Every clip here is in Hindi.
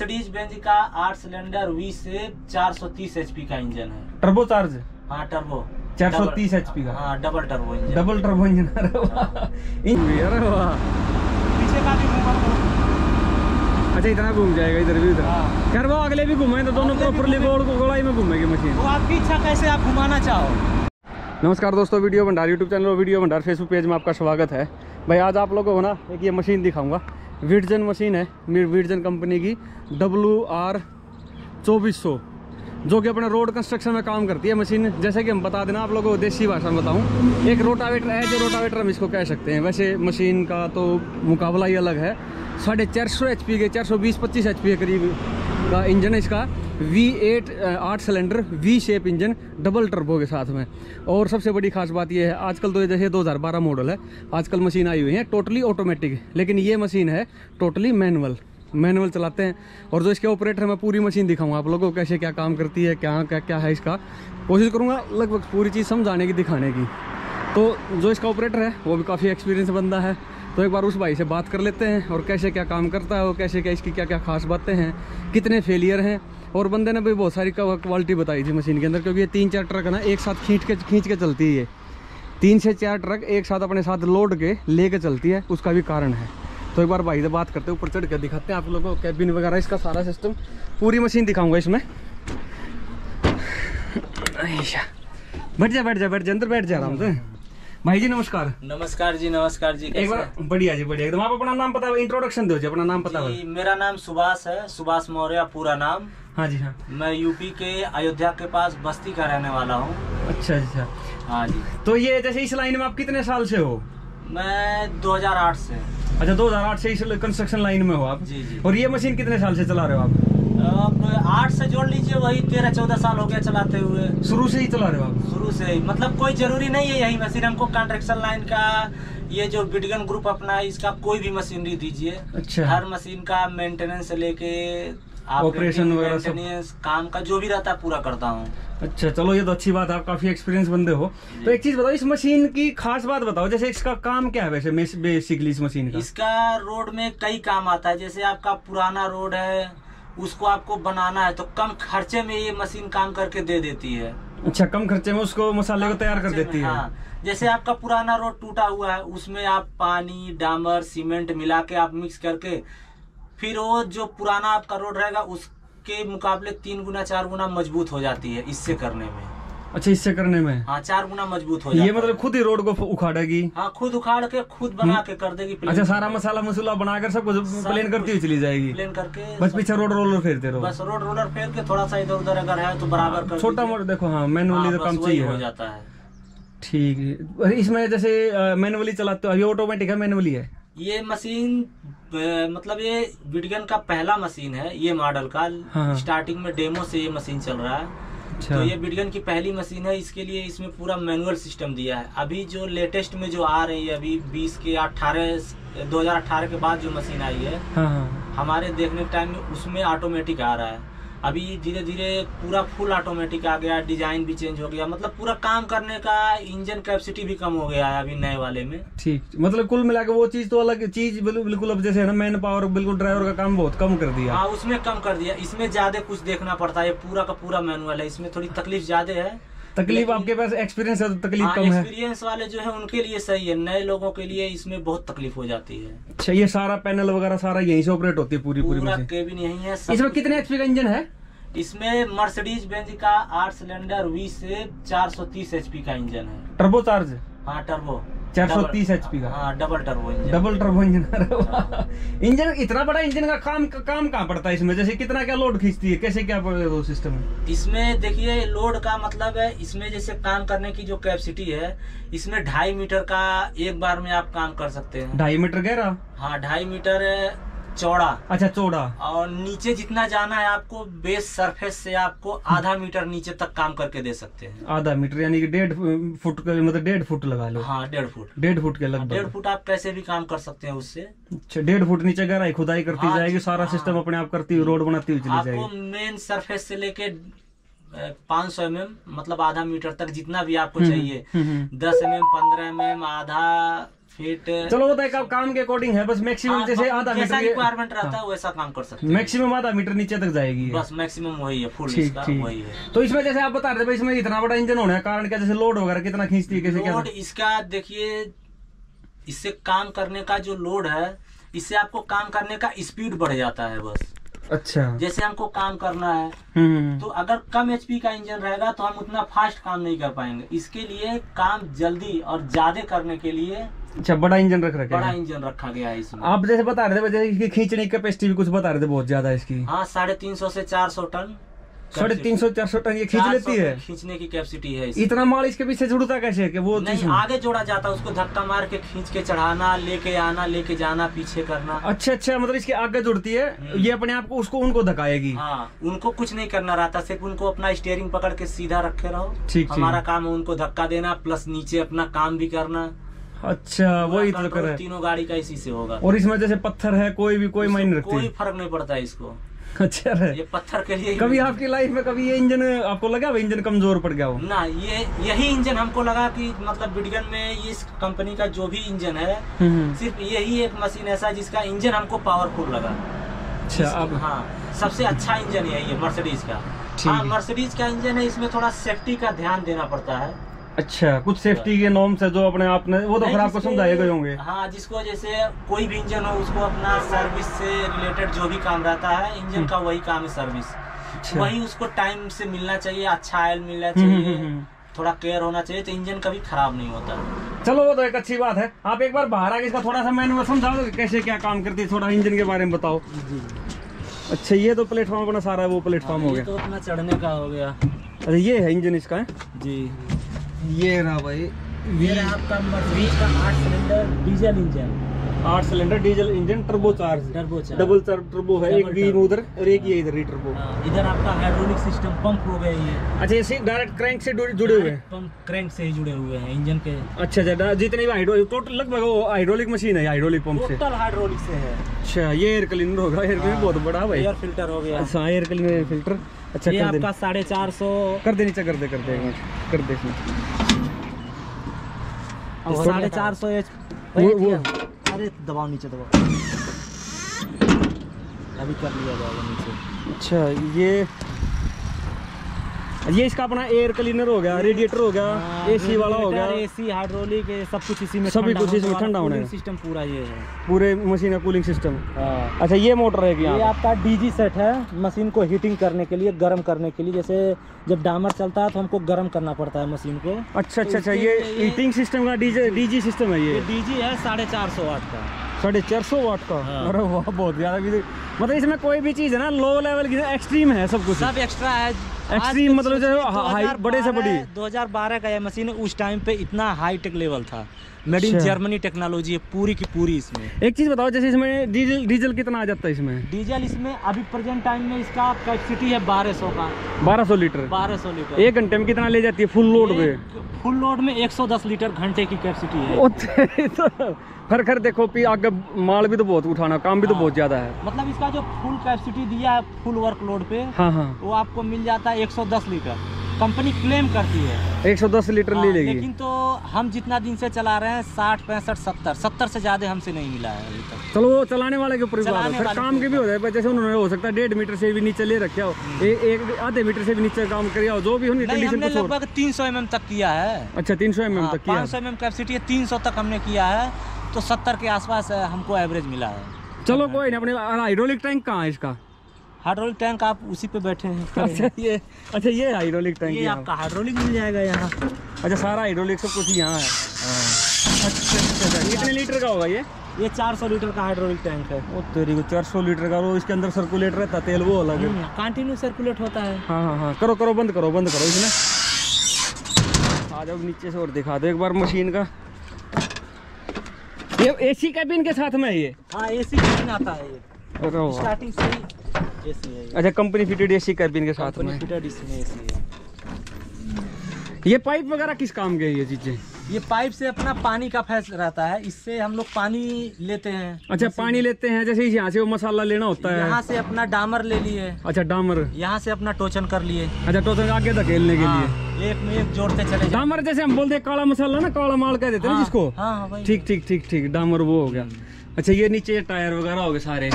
मर्सिडीज बेंज का आठ सिलेंडर वी से 430 एचपी का इंजन है। टर्बो चार्ज हाँ टर्बो 430 HP का। हाँ double turbo engine. Double turbo engine. अरे वाह। वाह। पीछे का भी अच्छा इतना घूम जाएगा इधर भी उधर। हाँ। खैर वो अगले भी घूमे तो दोनों प्रॉपरली गोल गोलाई में घूमेगी मशीन वो आपकी इच्छा कैसे आप घुमाना चाहो? नमस्कार दोस्तों वीडियो भंडार यूट्यूब चैनल और वीडियो भंडार फेसबुक पेज में आपका स्वागत है। भाई आज आप लोगों को ना एक ये मशीन दिखाऊँगा। विडजन मशीन है विडजन कंपनी की डब्लू आर चौबीस सौ, जो कि अपने रोड कंस्ट्रक्शन में काम करती है मशीन। जैसे कि हम बता देना, आप लोगों को देसी भाषा में बताऊँ, एक रोटावेटर है, जो रोटावेटर हम इसको कह सकते हैं। वैसे मशीन का तो मुकाबला ही अलग है। साढ़े चार सौ एच पी के, चार सौ बीस, पच्चीस एच पी के करीब का इंजन है इसका वी एट आठ cylinder V shape engine double turbo के साथ में। और सबसे बड़ी खास बात यह है, आजकल तो जैसे 2012 मॉडल है, आजकल मशीन आई हुई है टोटली ऑटोमेटिक लेकिन ये मशीन है टोटली मैनुअल मैनुअल चलाते हैं। और जो इसके ऑपरेटर है, मैं पूरी मशीन दिखाऊँगा आप लोगों को, कैसे क्या काम करती है, क्या क्या क्या है इसका। कोशिश करूँगा लगभग पूरी चीज़ समझाने की, दिखाने की। तो जो इसका ऑपरेटर है, वो भी काफ़ी एक्सपीरियंस बंदा है। तो एक बार उस भाई से बात कर लेते हैं और कैसे क्या काम करता है और कैसे क्या इसकी क्या क्या खास बातें हैं, कितने फेलियर हैं। और बंदे ने भी बहुत सारी क्वालिटी बताई थी मशीन के अंदर, क्योंकि ये तीन चार ट्रक है ना, एक साथ खींच के खींच के चलती है ये। तीन से चार ट्रक एक साथ अपने साथ लोड के ले के चलती है, उसका भी कारण है। तो एक बार भाई से बात करते हैं, ऊपर चढ़ के दिखाते हैं आप लोगों को कैबिन वगैरह, इसका सारा सिस्टम पूरी मशीन दिखाऊँगा इसमें। बैठ जा बैठ जा बैठ जा, अंदर बैठ जा आराम से। भाई जी नमस्कार। नमस्कार जी नमस्कार जी एक बार बढ़िया जी बढ़िया। एकदम आप अपना नाम पता इंट्रोडक्शन दो जी अपना नाम पता जी मेरा नाम सुभाष है सुभाष मौर्य पूरा नाम। हाँ जी हाँ। मैं यूपी के अयोध्या के पास बस्ती का रहने वाला हूँ। अच्छा अच्छा। हाँ जी। तो ये जैसे इस लाइन में आप कितने साल से हो? मैं 2008 से। अच्छा 2008 से इस कंस्ट्रक्शन लाइन में हो आप? जी जी। और ये मशीन कितने साल से चला रहे हो आप? आठ से जोड़ लीजिए वही तेरह चौदह साल हो गया चलाते हुए। शुरू से ही चला रहे हो आप? शुरू से ही। मतलब कोई ज़रूरी नहीं है यही मशीन हमको कंस्ट्रक्शन लाइन का ये जो बिडगन ग्रुप अपना है इसका कोई भी मशीनरी दीजिए। अच्छा। हर मशीन का मेंटेनेंस से लेके Operation वगैरह सब। काम का जो भी रहता है पूरा करता हूँ। अच्छा चलो ये तो अच्छी बात है आप काफ़ी एक्सपीरियंस बंदे हो। तो एक चीज़ बताओ इस मशीन की खास बात बताओ जैसे इसका काम क्या है वैसे बेसिकली इस मशीन का? इसका रोड में कई काम आता है जैसे आपका पुराना रोड है उसको आपको बनाना है तो कम खर्चे में ये मशीन काम करके दे देती है। अच्छा कम खर्चे में उसको मसाले को तैयार कर देती है। हाँ। जैसे आपका पुराना रोड टूटा हुआ है उसमें आप पानी डामर सीमेंट मिला के आप मिक्स करके फिर वो जो पुराना आपका रोड रहेगा उसके मुकाबले तीन गुना चार गुना मज़बूत हो जाती है इससे करने में। अच्छा इससे करने में? हाँ चार गुना मज़बूत हो ये मतलब खुद ही रोड को उखाड़ेगी? हाँ खुद उखाड़ के खुद बना के कर देगी अच्छा सारा मसाला मसूला बनाकर सब कुछ प्लेन करती हुई चली जाएगी? प्लेन करके बस पीछे रोड रोलर फेरते रहो। बस रोड रोलर फेर के थोड़ा सा इधर उधर अगर है तो बराबर कर छोटा मोटा देखो हाँ मैनुअली हाँ, तो काम वही हो जाता है। ठीक है। अरे इसमें जैसे मैनुअली चलाते हो अभी ऑटोमेटिक है मैनुअली है? ये मशीन मतलब ये विडगन का पहला मशीन है ये मॉडल का। हाँ। स्टार्टिंग में डेमो से ये मशीन चल रहा है। अच्छा। तो ये बिटगन की पहली मशीन है इसके लिए इसमें पूरा मैनुअल सिस्टम दिया है। अभी जो लेटेस्ट में जो आ रही है अभी 20 के 18 2018 के बाद जो मशीन आई है हाँ हाँ। हमारे देखने टाइम में उसमें ऑटोमेटिक आ रहा है। अभी धीरे धीरे पूरा फुल ऑटोमेटिक आ गया डिज़ाइन भी चेंज हो गया मतलब पूरा काम करने का इंजन कैपेसिटी भी कम हो गया है अभी नए वाले में। ठीक मतलब कुल मिला के वो चीज़ तो अलग चीज़ बिल्कुल बिल्कुल अब जैसे है ना मैन पावर बिल्कुल ड्राइवर का काम बहुत कम कर दिया। हाँ उसमें कम कर दिया। इसमें ज़्यादा कुछ देखना पड़ता है पूरा का पूरा मैनुअल है इसमें थोड़ी तकलीफ़ ज़्यादा है। तकलीफ़ आपके पास एक्सपीरियंस है तो तकलीफ़ हाँ, कम है। एक्सपीरियंस वाले जो है उनके लिए सही है। नए लोगों के लिए इसमें बहुत तकलीफ़ हो जाती है। अच्छा ये सारा पैनल वगैरह सारा यहीं से ऑपरेट होती है पूरी पूरी मशीन? केबिन यही है इसमें कितने एचपी का इंजन है? इसमें मर्सिडीज बेंज का आठ सिलेंडर वी से 430 एचपी का इंजन है। टर्बो चार्ज हाँ टर्बो 430 डबल- पी का। हाँ double turbo engine double turbo engine engine इतना बड़ा इंजन का काम का, काम कहाँ पड़ता है इसमें? जैसे कितना क्या लोड खींचती है? कैसे क्या वो सिस्टम है? इसमें देखिए लोड का मतलब है इसमें जैसे काम करने की जो कैपेसिटी है इसमें ढाई मीटर का एक बार में आप काम कर सकते हैं। ढाई मीटर गहरा? हाँ ढाई मीटर चौड़ा। अच्छा चौड़ा। और नीचे जितना जाना है आपको बेस सरफेस से आपको आधा मीटर नीचे तक काम करके दे सकते हैं। आधा मीटर यानी कि डेढ़ फुट का मतलब डेढ़ फुट लगा लो। हाँ डेढ़ फुट। डेढ़ फुट के लगभग। डेढ़ फुट आप कैसे भी काम कर सकते हैं उससे। अच्छा डेढ़ फुट नीचे गहराई खुदाई करती हाँ, जाएगी सारा हाँ। सिस्टम अपने आप करती हुई रोड बनाती हुई चली जाएगी। मेन सरफेस से लेके पाँच सौ एम मतलब आधा मीटर तक जितना भी आपको हम्म, चाहिए। हम्म, हम्म। दस एम एम पंद्रह एम एम आधा चलो वो तो एक काम के अकॉर्डिंग है बस मैक्सिमम हाँ, जैसे आधा जैसा मीटर रिक्वायरमेंट रहता है। वैसा काम कर सकते हैं। मैक्सिमम आधा मीटर नीचे तक जाएगी। बस मैक्सिमम वही है फुल ठीक इसका ठीक। वही है। तो इसमें जैसे आप बता रहे थे इसमें इतना बड़ा इंजन होना है कारण क्या? जैसे लोड वगैरह कितना खींचती है कैसे क्या लोड इसका देखिए इससे काम करने का जो लोड है इससे आपको काम करने का स्पीड बढ़ जाता है बस। अच्छा। जैसे हमको काम करना है हम्म। तो अगर कम एचपी का इंजन रहेगा तो हम उतना फास्ट काम नहीं कर पाएँगे। इसके लिए काम जल्दी और ज़्यादा करने के लिए अच्छा बड़ा इंजन रख रखा बड़ा इंजन रखा गया है इसमें। आप जैसे बता रहे थे जैसे इसकी खींचने की कैपेसिटी भी कुछ बता रहे थे बहुत ज़्यादा इसकी। हाँ साढ़े तीन सौ से चार सौ टन साढ़े तीन सौ चार सौ टन ये खींच लेती है? खींचने की कैपेसिटी है। इतना माल इसके पीछे जुड़ता कैसे है कि वो नहीं आगे जोड़ा जाता है उसको धक्का मार के खींच के चढ़ाना लेके आना लेके जाना पीछे करना। अच्छा अच्छा मतलब इसके आगे जुड़ती है हम्म। ये अपने आप को उसको उनको धकाएगी। हाँ उनको कुछ नहीं करना रहता सिर्फ़ उनको अपना स्टेयरिंग पकड़ के सीधा रखे रहो। ठीक, हमारा काम है उनको धक्का देना प्लस नीचे अपना काम भी करना। अच्छा वही तो कर तीनों गाड़ी का इसी से होगा। और इसमें जैसे पत्थर है कोई भी कोई मायने कोई फ़र्क नहीं पड़ता है इसको। अच्छा है ये पत्थर के लिए कभी आपकी लाइफ में कभी ये इंजन आपको लगा इंजन कमज़ोर पड़ गया हो? ना ये यही इंजन हमको लगा कि मतलब बिडगन में इस कंपनी का जो भी इंजन है हम्म, सिर्फ़ यही एक मशीन ऐसा जिसका इंजन हमको पावरफुल लगा। अच्छा अब हाँ सबसे अच्छा इंजन है ये मर्सिडीज का हाँ मर्सिडीज का इंजन है इसमें थोड़ा सेफ्टी का ध्यान देना पड़ता है। अच्छा कुछ सेफ्टी के नॉर्म्स है जो अपने आप ने वो तो आपको जिसके- समझाए गए होंगे? हाँ जिसको जैसे कोई भी इंजन हो उसको अपना सर्विस से रिलेटेड जो भी काम रहता है इंजन का वही काम है सर्विस अच्छा। वही उसको टाइम से मिलना चाहिए अच्छा ऑयल मिलना हम्म, हम्म, चाहिए हम्म। थोड़ा केयर होना चाहिए तो इंजन कभी खराब नहीं होता। चलो वो तो एक अच्छी बात है। आप एक बार बाहर आके इसका थोड़ा सा मैनुअल समझाओ कि कैसे क्या काम करती है थोड़ा इंजन के बारे में बताओ। अच्छा ये तो प्लेटफॉर्म अपना सारा वो प्लेटफॉर्म हो गया। तो अपना चढ़ने का हो गया। अच्छा ये है इंजन इसका है? जी। ये रहा भाई ये रहा आपका मर्सिडीज का आठ सिलेंडर डीजल इंजन आठ cylinder diesel engine turbo charge turbo charge double turbo है एक Double उधर और एक ये इधर ही टर्बो इधर आपका हाइड्रोलिक सिस्टम पंप हो गया ये। अच्छा ये डायरेक्ट क्रैंक से जुड़े जुड़े हुए हैं? पंप क्रैंक से ही जुड़े हुए हैं इंजन के। अच्छा अच्छा जितने भी हाइड्रोलिक टोटल लगभग वो हाइड्रोलिक मशीन है हाइड्रोलिक पंप से। टोटल हाइड्रोलिक से है। अच्छा ये एयर क्लीनर होगा एयर क्लीनर बहुत बड़ा भाई। एयर फ़िल्टर हो गया। अच्छा एयर क्लीनर एयर फ़िल्टर अच्छा ये आपका साढ़े चार सौ। कर दे नीचे कर दे कर दे कर दे साढ़े चार सौ एच अरे दबाओ नीचे दबाओ। अभी कर लिया जाएगा नीचे। अच्छा ये ये इसका अपना एयर क्लीनर हो गया रेडिएटर हो गया एसी वाला हो गया। एसी हाइड्रोलिक सब कुछ इसी में सभी कुछ इसमें ठंडा होने है। सिस्टम पूरा ये है। पूरे मशीन का कूलिंग सिस्टम हाँ। अच्छा ये मोटर है ये आपका डीजी सेट है मशीन को हीटिंग करने के लिए गर्म करने के लिए। जैसे जब डामर चलता है तो हमको गर्म करना पड़ता है मशीन को। अच्छा अच्छा अच्छा इसके ये हीटिंग सिस्टम का डीजे डीजी सिस्टम है ये? डीजी है साढ़े चार सौ वाट का। साढ़े चार सौ वाट का? हाँ। अरे वाह बहुत ज़्यादा मतलब इसमें कोई भी चीज़ है ना लो लेवल की एक्सट्रीम है सब कुछ। सब एक्स्ट्रा है Extreme मतलब जो हाई- बड़े से बड़ी। 2012 का यह मशीन उस टाइम पे इतना हाई टेक लेवल था मेड इन। जर्मनी टेक्नोलॉजी है पूरी की पूरी इसमें। एक चीज़ बताओ जैसे इसमें डीजल डीजल कितना आ जाता है इसमें? डीजल इसमें अभी प्रेजेंट टाइम में इसका कैपेसिटी है 1200 का। 1200 लीटर? 1200 लीटर। एक घंटे में कितना ले जाती है फुल लोड में? फुल लोड में 110 लीटर घंटे की कैपेसिटी है। तो खर खर देखो पी आगे माल भी तो बहुत उठाना काम भी तो हाँ। बहुत ज़्यादा है। मतलब इसका जो फुल कैपेसिटी दिया है फुल वर्क लोड पे हाँ हाँ। वो आपको मिल जाता है 110 लीटर। कंपनी क्लेम करती है। 110 लीटर ले हाँ, लेगी। लेकिन तो हम जितना दिन से चला रहे हैं साठ पैंसठ सत्तर। सत्तर से ज़्यादा हमसे नहीं मिला है अभी तक। चलो वो चलाने वाले के ऊपर है। फिर काम के भी हो जाए जैसे उन्होंने हो सकता है डेढ़ मीटर से भी नीचे ले रखे हो। एक आधे मीटर से भी नीचे काम हो जो भी हम्म। हमने लगभग 300 एम तक किया है। अच्छा तीन सौ एम तक किया पाँच सौ एम कैपेसिटी है तीन सौ तक हमने किया है। तो सत्तर के आसपास हमको एवरेज मिला है। चलो कोई नहीं अपने हाइड्रोलिक टैंक कहाँ है इसका? हाइड्रोलिक टैंक आप उसी पे बैठे हैं अच्छा ये अच्छा ये हाइड्रोलिक टैंक ये आपका हाइड्रोलिक मिल जाएगा यहाँ। अच्छा सारा हाइड्रोलिक सब कुछ यहाँ है। अच्छा अच्छा अच्छा कितने लीटर का होगा ये? ये 400 लीटर का हाइड्रोलिक टैंक है। ओ तेरी को चार सौ लीटर का वो इसके अंदर सर्कुलेटर रहता है, तेल वो अलग है। कंटिन्यू सर्कुलेट होता है। हाँ हाँ हाँ। करो करो बंद करो बंद करो इसमें आ जाओ नीचे से और दिखा दो एक बार मशीन का। ये एसी कैबिन के साथ में है ये? हाँ एसी मशीन आता है ये। स्टार्टिंग से ही है। अच्छा कंपनी फिटेड एसी कैबिन के साथ में। फिटेड इसमें एसी है। ये पाइप वगैरह किस काम के ये चीज़ें? ये पाइप से अपना पानी का फैस रहता है इससे हम लोग पानी लेते हैं। अच्छा पानी लेते हैं जैसे यहाँ से वो मसाला लेना होता है। यहाँ से अपना डामर ले लिए। अच्छा डामर। यहाँ से अपना टोचन कर लिए। अच्छा टोचन आगे धकेलने के लिए। हाँ, एक में एक जोड़ते चले डामर जैसे हम बोलते हैं काला मसाला ना काला माल कह देते हैं हाँ, जिसको? हाँ ठीक ठीक ठीक ठीक डामर वो हो गया। अच्छा ये नीचे टायर वगैरह हो गए सारे।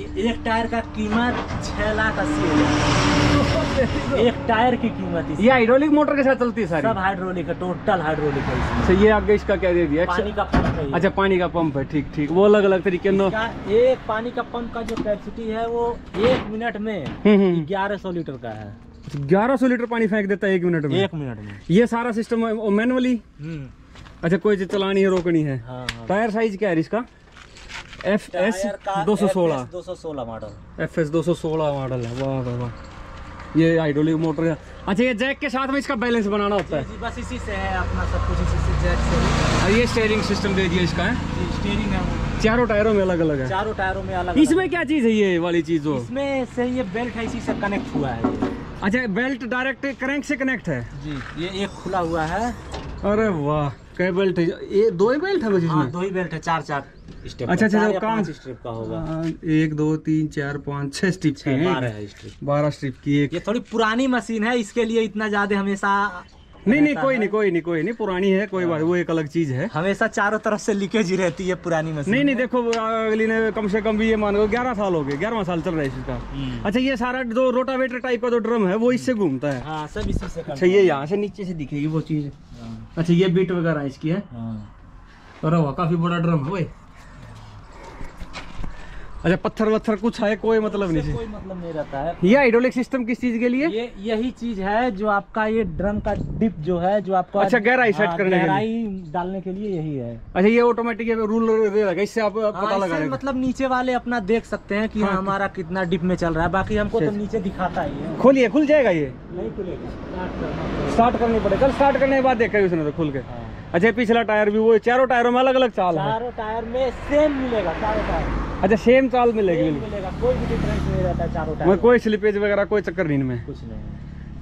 एक टायर का कीमत छह लाख अस्सी हज़ार। एक टायर की कीमत इस ये हाइड्रोलिक मोटर के साथ चलती है सब हाइड्रोलिक है टोटल हाइड्रोलिक है इसमें। अच्छा ये आगे इसका क्या दे दिया? पानी का पंप है अच्छा पानी का पंप है ठीक ठीक। वो अलग अलग तरीके नो एक पानी का पंप का जो कैपेसिटी है वो एक मिनट में हम्म ग्यारह सौ लीटर का है। ग्यारह सौ लीटर पानी फेंक देता है एक मिनट में? एक मिनट में। ये सारा सिस्टम मैनुअली हम्म, अच्छा कोई चीज़ चलानी है रोकनी है? हाँ हाँ। टायर साइज़ क्या है इसका? एफ़ एस दो सौ सोलह दो सौ सोलह मॉडल एफ़ एस दो सौ सोलह मॉडल है वाह वाह वाह। ये हाइड्रोलिक मोटर है। अच्छा ये जैक के साथ में इसका बैलेंस बनाना होता है। जी बस इसी से है अपना सब कुछ इसी से जैक से और ये स्टेयरिंग सिस्टम दे दिया इसका है। स्टीयरिंग है वो। चारों टायरों में अलग अलग है। चारों टायरों में अलग इसमें क्या चीज़ है ये वाली चीज़ जो इसमें से ये बेल्ट है इसी से कनेक्ट हुआ है। अच्छा बेल्ट डायरेक्ट क्रैंक से कनेक्ट है? जी ये एक खुला हुआ है। अरे वाह कै बेल्ट है? ये दो ही बेल्ट है हाँ दो ही बेल्ट है चार चार। स्टेप अच्छा, अच्छा, जो काम- स्ट्रिप का होगा? हाँ, एक दो तीन चार पाँच छह स्ट्रिप की छह, बारह है है स्ट्रिप बारह स्ट्रिप की एक। ये थोड़ी पुरानी मशीन है इसके लिए इतना ज़्यादा हमेशा नहीं नहीं कोई नहीं कोई नहीं कोई नहीं पुरानी है कोई बात वो एक अलग चीज़ है। हमेशा चारों तरफ़ से लीकेज ही रहती है पुरानी मशीन नहीं नहीं देखो अगली ने कम से कम भी ये मान लो ग्यारह साल हो गए ग्यारहवा साल चल रहा है इसका हम्म। अच्छा ये सारा जो रोटावेटर टाइप का जो ड्रम है वो इससे घूमता है? हाँ सब इसी से अच्छा ये यहाँ से नीचे से दिखेगी वो चीज़। हाँ, अच्छा ये बीट वगैरह इसकी है? हाँ। काफ़ी बड़ा ड्रम है ओए। अच्छा पत्थर वत्थर कुछ है? कोई मतलब नहीं कोई मतलब नहीं रहता है। ये हाइड्रोलिक सिस्टम किस चीज़ के लिए? ये यही चीज़ है जो आपका ये ड्रम का डिप जो है जो आपका अच्छा, गहराई सेट हाँ, करने के लिए। गहराई डालने के लिए यही है। अच्छा ये ऑटोमेटिक रूल दे इससे आप हाँ, पता लगा मतलब नीचे वाले अपना देख सकते हैं कि हाँ। हमारा कितना डिप में चल रहा है। बाकी हमको तो अच्छा। नीचे दिखाता ही खोलिए खुल जाएगा ये? नहीं खुलेगा। स्टार्ट करना पड़ेगा। कल स्टार्ट करने के बाद देखा उसने तो खुल के। अच्छा पिछला टायर भी वो चारों टायरों में अलग अलग चाल है। चारों टायर में सेम मिलेगा चारों टायर। अच्छा सेम चाल मिलेगी मिलेगा कोई भी डिफरेंस नहीं रहता है चारों मैं टायर कोई स्लिपेज वगैरह कोई चक्कर नहीं इनमें। कुछ नहीं।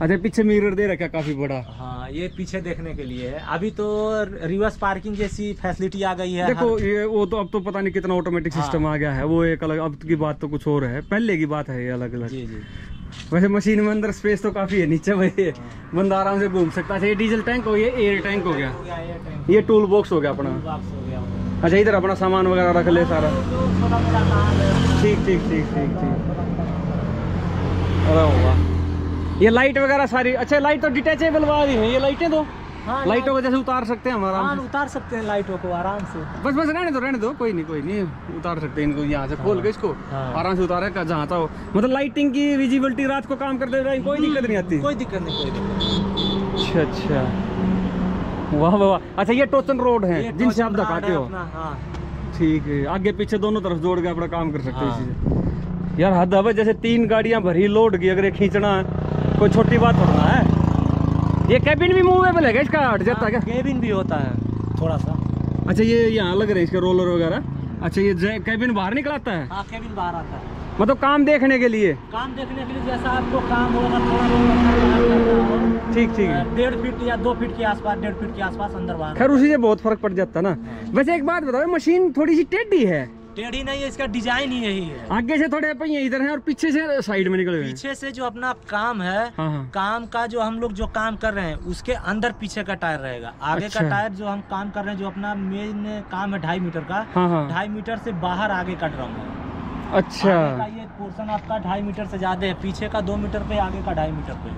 अच्छा पीछे मिरर दे रखा काफ़ी बड़ा। हाँ ये पीछे देखने के लिए है। अभी तो रिवर्स पार्किंग जैसी फैसिलिटी आ गई है देखो ये वो तो अब तो पता नहीं कितना ऑटोमेटिक हाँ। सिस्टम आ गया है। वो एक अलग अब की बात तो कुछ और है। पहले की बात है ये अलग अलग जी जी। वैसे मशीन में अंदर स्पेस तो काफ़ी है, नीचे भाई बंदा आराम से घूम सकता है। ये डीजल टैंक हो गया एयर टैंक हो गया। ये टूल बॉक्स हो गया अपना। अच्छा इधर अपना सामान वगैरह रख ले सारा। ठीक ठीक ठीक ठीक ठीक। अरे वाह। ये लाइट वगैरह सारी अच्छा लाइट तो डिटेचेबल वाली है। ये लाइटें तो हाँ लाइटों को जैसे उतार सकते हैं हम आराम हाँ से। उतार सकते हैं लाइटों को आराम से। बस बस रहने दो रहने दो कोई नहीं कोई नहीं। उतार सकते हैं इनको यहाँ से खोल के इसको। हाँ। आराम से उतारे का जहाँ हो मतलब लाइटिंग की विजिबिलिटी रात को काम करते हुए कोई दिक्कत नहीं आती। कोई दिक्कत नहीं कोई दिक्कत अच्छा अच्छा। वाह वाह अच्छा ये टोचन रोड है जिनसे आप दिखाते हो हाँ। ठीक है आगे पीछे दोनों तरफ़ जोड़ के अपना काम कर सकते हैं हाँ। यार हद है भाई, जैसे तीन गाड़ियाँ भरी लोड की अगर ये खींचना है कोई छोटी बात थोड़ा है। ये कैबिन भी मूवेबल है इसका? हट जाता है क्या? केबिन भी होता है। थोड़ा सा। अच्छा ये यहाँ लग रहे हैं इसके रोलर वगैरह। अच्छा ये कैबिन बाहर निकलाता है? हाँ केबिन बाहर आता है। मतलब काम देखने के लिए? काम देखने के लिए जैसा आपको काम होगा थोड़ा बहुत अंदर बाहर करना हो ठीक ठीक है। डेढ़ फीट या दो फीट के आसपास डेढ़ फीट के आसपास अंदर बाहर। खैर उसी से बहुत फ़र्क पड़ जाता है। ना वैसे एक बात बताओ मशीन थोड़ी सी टेढ़ी है? टेढ़ी नहीं है इसका डिज़ाइन ही यही है। आगे से थोड़े पहिए इधर है और पीछे से साइड में निकल हैं। पीछे से जो अपना काम है हाँ हाँ। काम का जो हम लोग जो काम कर रहे हैं उसके अंदर पीछे का टायर रहेगा। आगे अच्छा। का टायर जो हम काम कर रहे हैं जो अपना मेन काम है ढाई मीटर का हाँ हाँ। ढाई मीटर से बाहर आगे का ड्रम है। अच्छा। ये पोर्सन आपका ढाई मीटर से ज़्यादा है पीछे का दो मीटर पे आगे का ढाई मीटर पे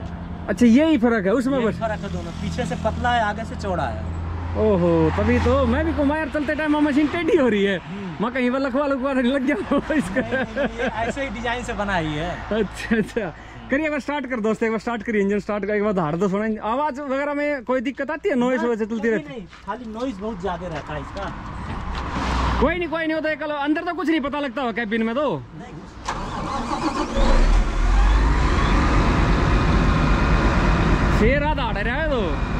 अच्छा यही फ़र्क है उसमें फ़र्क है दोनों पीछे से पतला है आगे से चौड़ा है। ओहो तभी तो मैं भी कुमार चलते टाइम मशीन टेढ़ी हो रही है। मैं कहीं पर लखवा लखवा लग गया इसका। नहीं, नहीं, नहीं, ऐसे ही डिज़ाइन से बना ही है। अच्छा अच्छा। करिए एक बार स्टार्ट कर दोस्त एक बार स्टार्ट करिए इंजन स्टार्ट कर एक बार धाड़ दो सुना। आवाज़ वगैरह में कोई दिक्कत आती है? नॉइस वजह चलती रहती। नहीं, खाली नॉइज़ बहुत ज़्यादा रहता है इसका। कोई नहीं कोई नहीं होता है कल अंदर तो कुछ नहीं पता लगता हो कैबिन में तो। शेर आधा रहा है तो।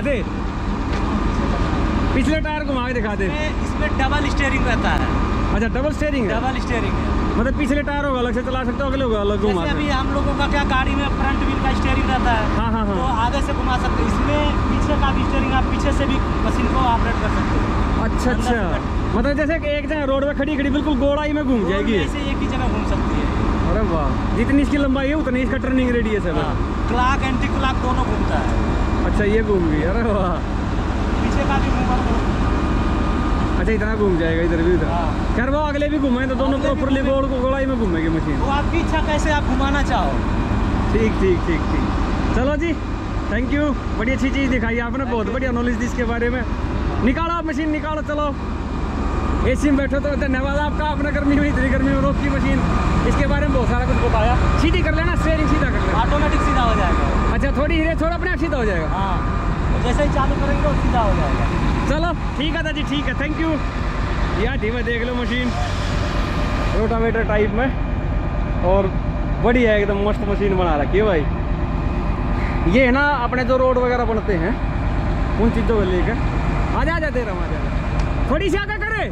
दिखा दे पिछले टायर घुमा के दिखा दे इसमें डबल स्टेयरिंग रहता है। अच्छा डबल स्टेयरिंग है? डबल स्टेयरिंग है। मतलब पिछले टायर होगा अलग से चला सकते हो अगले होगा अलग घुमा अभी हम लोगों का क्या गाड़ी में फ्रंट व्हील का स्टेयरिंग रहता है हाँ हाँ हाँ। तो आगे से घुमा सकते हैं। इसमें पीछे का भी स्टेयरिंग आप पीछे से भी मशीन को ऑपरेट कर सकते हो। अच्छा अच्छा। मतलब जैसे एक जगह रोड पे खड़ी खड़ी बिल्कुल गोड़ाई में घूम जाएगी। ऐसे एक ही जगह घूम सकती है। अरे वाह जितनी इसकी लंबाई है उतनी इसका टर्निंग रेडियस हाँ, क्लाक एंटी क्लाक दोनों घूमता है। अच्छा ये घूम गई अरे वाह। पीछे का भी अच्छा इतना घूम जाएगा इधर भी इधर हाँ। खैर वो अगले भी घूमे तो दोनों प्रॉपरली। गोल गोड़ाई में घूमेगी मशीन वो आपकी इच्छा कैसे आप घुमाना चाहो। ठीक ठीक ठीक ठीक। चलो जी थैंक यू बड़ी अच्छी चीज़ दिखाई आपने बहुत बढ़िया नॉलेज दी इसके बारे में। निकालो आप मशीन निकालो चलो। एसी में बैठो तो धन्यवाद आपका आपने गर्मी में इतनी गर्मी में रोकी मशीन इसके बारे में बहुत सारा कुछ बताया। सीधी कर लेना स्टेयरिंग सीधा कर लेना। ऑटोमेटिक सीधा हो जाएगा। अच्छा थोड़ी हीरे थोड़ा अपने आप सीधा हो जाएगा। हाँ तो जैसे ही चालू करेंगे वो सीधा हो जाएगा। चलो ठीक है दादी ठीक है थैंक यू यार ठीक है देख लो मशीन रोटावेटर टाइप में। और बढ़िया एकदम मस्त मशीन बना रखी है भाई। ये है ना अपने जो रोड वगैरह बनते हैं उन चीज़ों को लेकर। आ जा जा दे रहा हूँ आ जा। थोड़ी सी आगे करे।